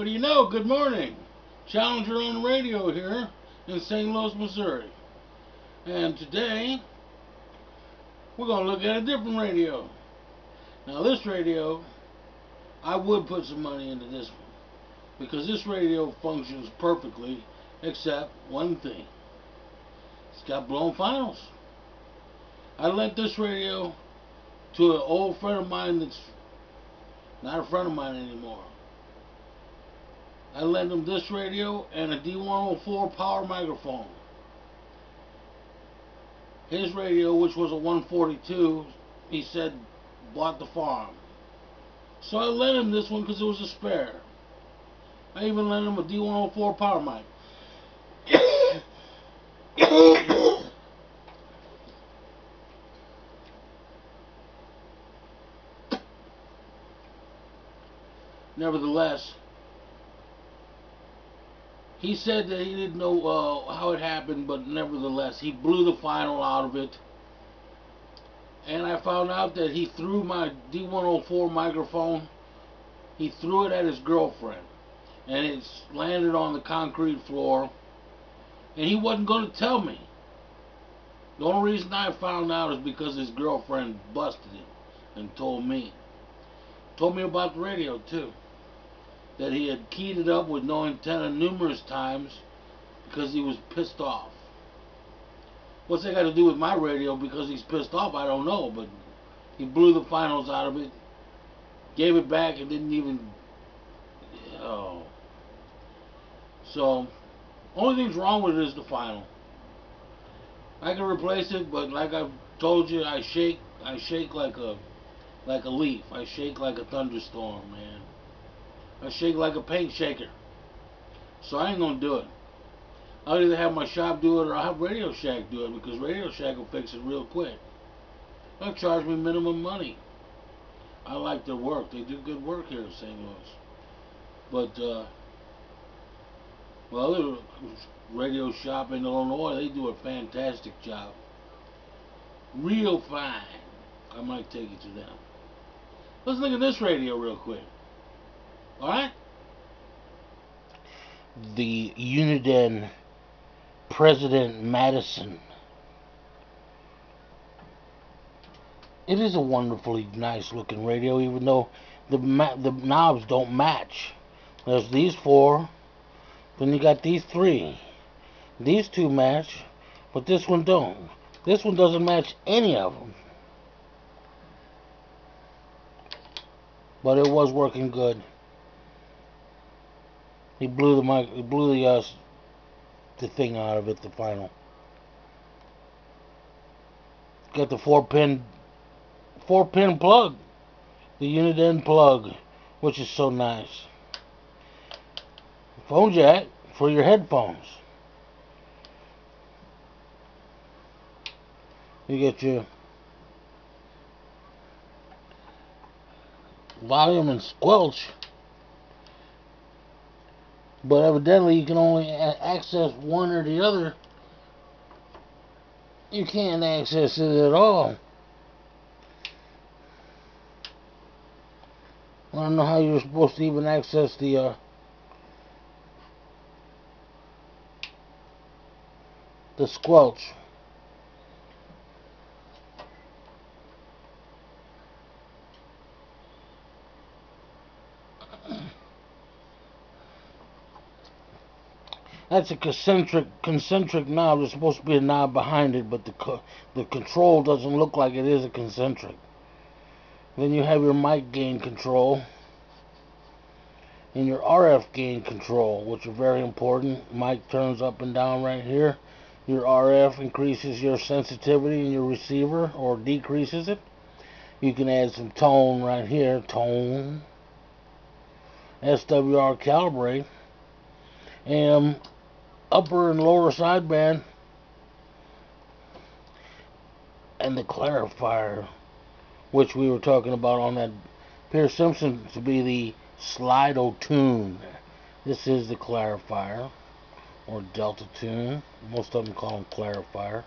What do you know? Good morning. Challenger on the radio here in St. Louis, Missouri. And today, we're going to look at a different radio. Now, this radio, I would put some money into this one. Because this radio functions perfectly, except one thing. It's got blown finals. I lent this radio to an old friend of mine that's not a friend of mine anymore. I lent him this radio and a D104 power microphone. His radio, which was a 142, he said bought the farm. So I lent him this one because it was a spare. I even lent him a D104 power mic. Nevertheless, he said that he didn't know uh, how it happened, but nevertheless, he blew the final out of it. And I found out that he threw my D104 microphone, he threw it at his girlfriend. And it landed on the concrete floor. And he wasn't going to tell me. The only reason I found out is because his girlfriend busted him and told me. Told me about the radio, too that he had keyed it up with no antenna numerous times because he was pissed off. What's that got to do with my radio because he's pissed off? I don't know, but he blew the finals out of it, gave it back, and didn't even. Oh. So, only thing's wrong with it is the final. I can replace it, but like I've told you, I shake. I shake like a like a leaf. I shake like a thunderstorm, man. I shake like a paint shaker. So I ain't gonna do it. I'll either have my shop do it or I'll have Radio Shack do it because Radio Shack will fix it real quick. They'll charge me minimum money. I like their work. They do good work here in St. Louis. But, uh, well, radio shop in Illinois, they do a fantastic job. Real fine. I might take you to them. Let's look at this radio real quick. Alright? The Uniden President Madison. It is a wonderfully nice looking radio, even though the the knobs don't match. There's these four, then you got these three. These two match, but this one don't. This one doesn't match any of them. But it was working good. He blew the mic. He blew the uh, the thing out of it. The final. Got the four pin four pin plug. The Uniden plug, which is so nice. Phone jack for your headphones. You get your volume and squelch but evidently you can only access one or the other. You can't access it at all. I don't know how you're supposed to even access the uh, the squelch. That's a concentric concentric knob. There's supposed to be a knob behind it, but the co the control doesn't look like it is a concentric. Then you have your mic gain control and your RF gain control, which are very important. Mic turns up and down right here. Your RF increases your sensitivity in your receiver or decreases it. You can add some tone right here, tone. SWR calibrate. And upper and lower sideband and the clarifier which we were talking about on that Pearce Simpson to be the Slido tune. This is the clarifier or delta tune. Most of them call them clarifier.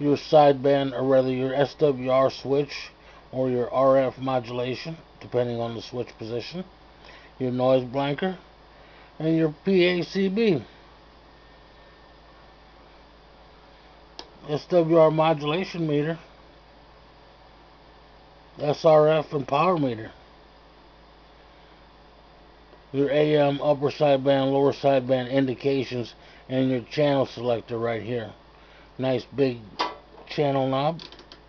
Your sideband or rather your SWR switch or your RF modulation depending on the switch position. Your noise blanker and your PACB. SWR modulation meter, SRF and power meter. Your AM upper sideband, lower sideband indications, and your channel selector right here. Nice big channel knob,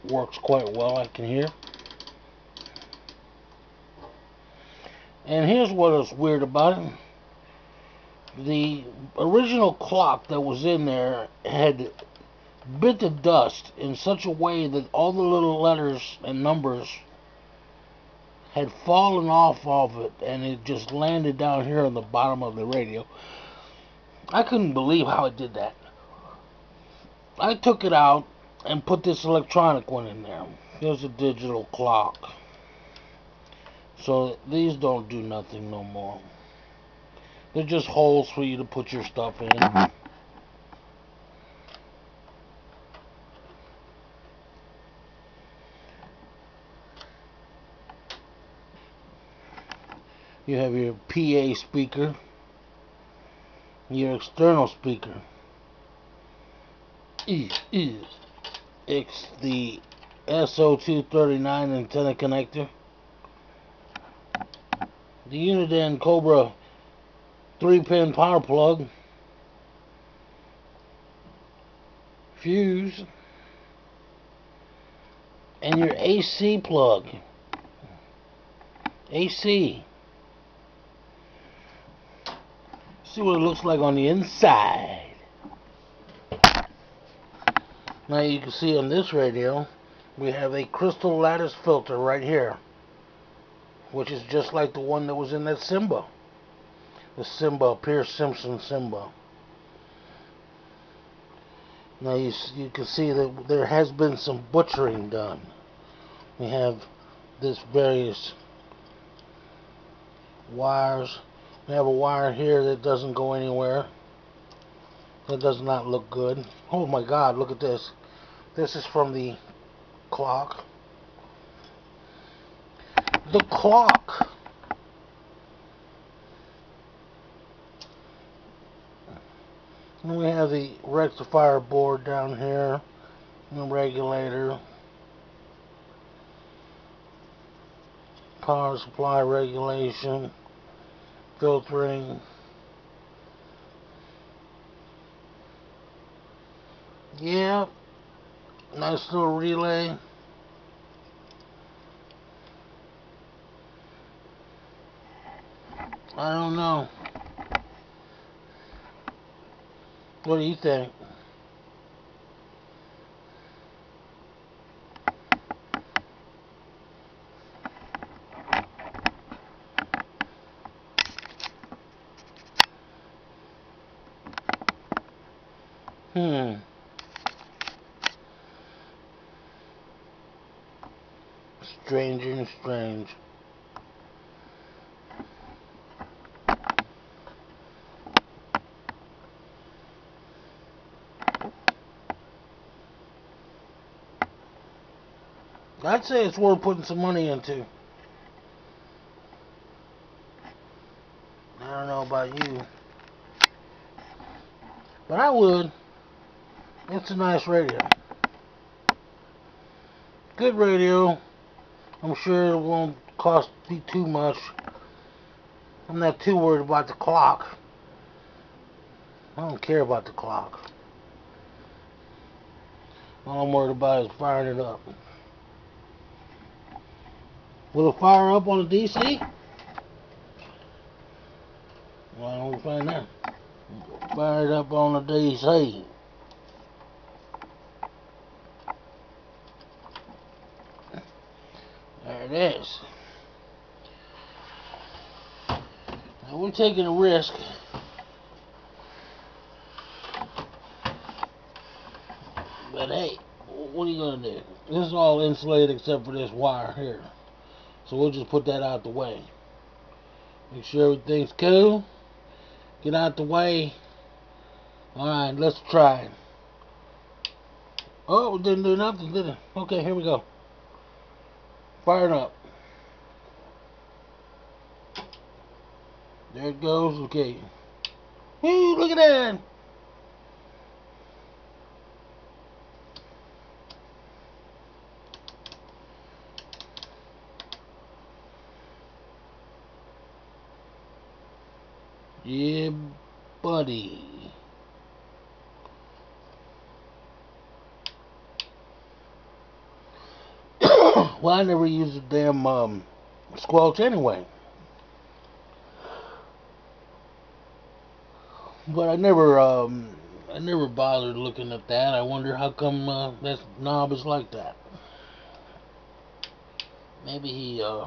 works quite well I can hear. And here's what is weird about it. The original clock that was in there had bit the dust in such a way that all the little letters and numbers had fallen off of it and it just landed down here on the bottom of the radio. I couldn't believe how it did that. I took it out and put this electronic one in there. There's a digital clock. So these don't do nothing no more. They're just holes for you to put your stuff in. You have your PA speaker, your external speaker. It's the SO239 antenna connector. The Uniden Cobra 3 pin power plug. Fuse. And your AC plug. AC. See what it looks like on the inside. Now you can see on this radio, we have a crystal lattice filter right here. Which is just like the one that was in that Simba. The Simba, Pearce Simpson Simba. Now you, you can see that there has been some butchering done. We have this various wires we have a wire here that doesn't go anywhere. That does not look good. Oh my god, look at this. This is from the clock. The clock! And we have the rectifier board down here. The regulator. Power supply regulation filtering. Yeah, nice little relay. I don't know. What do you think? Strange and strange. I'd say it's worth putting some money into. I don't know about you. But I would. It's a nice radio. Good radio. I'm sure it won't cost me too much. I'm not too worried about the clock. I don't care about the clock. All I'm worried about is firing it up. Will it fire up on the DC? Well, I don't find that. Fire it up on the DC. It is. Now we're taking a risk. But hey, what are you going to do? This is all insulated except for this wire here. So we'll just put that out the way. Make sure everything's cool. Get out the way. Alright, let's try Oh, didn't do nothing, did it? Okay, here we go. Fire it up. There it goes. Okay. Woo, look at that. Yeah, buddy. Well, I never use a damn um, squelch anyway. But I never, um, I never bothered looking at that. I wonder how come uh, that knob is like that. Maybe he, uh,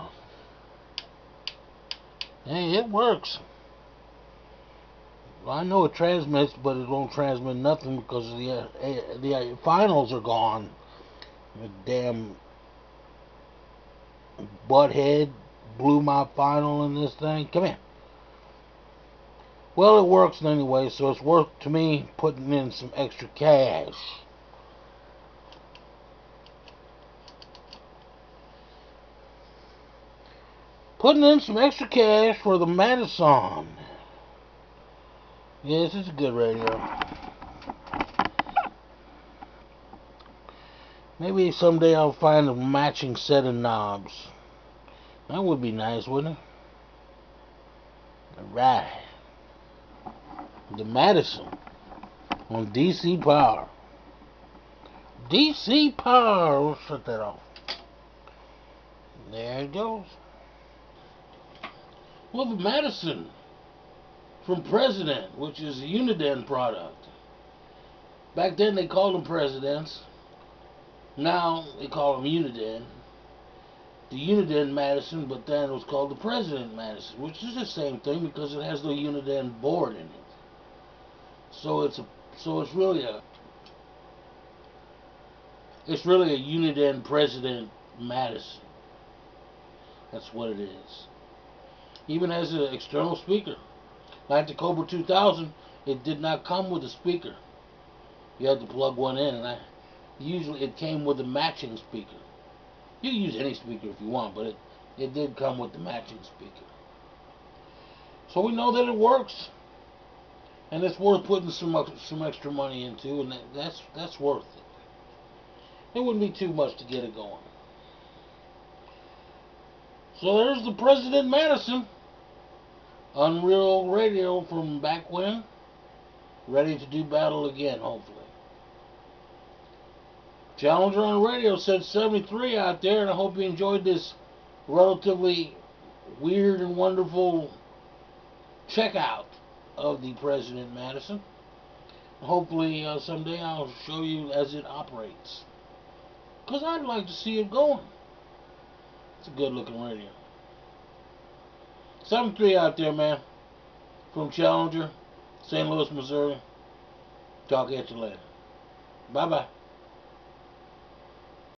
hey, it works. I know it transmits, but it won't transmit nothing because the uh, the uh, finals are gone. The damn butthead blew my final in this thing. Come here. Well, it works anyway, so it's worth to me putting in some extra cash. Putting in some extra cash for the Madison. Yeah, this is a good radio. Maybe someday I'll find a matching set of knobs. That would be nice, wouldn't it? Alright. The Madison on DC Power. DC Power. Let's shut that off. There it goes. Well, the Madison from President, which is a Uniden product. Back then they called them Presidents. Now they call them Uniden. The Uniden Madison, but then it was called the President Madison, which is the same thing because it has the Uniden board in it. So it's a so it's really a it's really a Uniden President Madison. That's what it is. Even has an external speaker. Like the Cobra 2000, it did not come with a speaker. You had to plug one in, and I usually it came with a matching speaker. You can use any speaker if you want, but it it did come with the matching speaker. So we know that it works, and it's worth putting some some extra money into, and that, that's that's worth it. It wouldn't be too much to get it going. So there's the President Madison. Unreal Radio from back when. Ready to do battle again, hopefully. Challenger on the Radio said 73 out there, and I hope you enjoyed this relatively weird and wonderful checkout of the President Madison. Hopefully, uh, someday I'll show you as it operates. Because I'd like to see it going. It's a good looking radio. 7-3 out there, man. From Challenger, St. Louis, Missouri. Talk at you later. Bye-bye.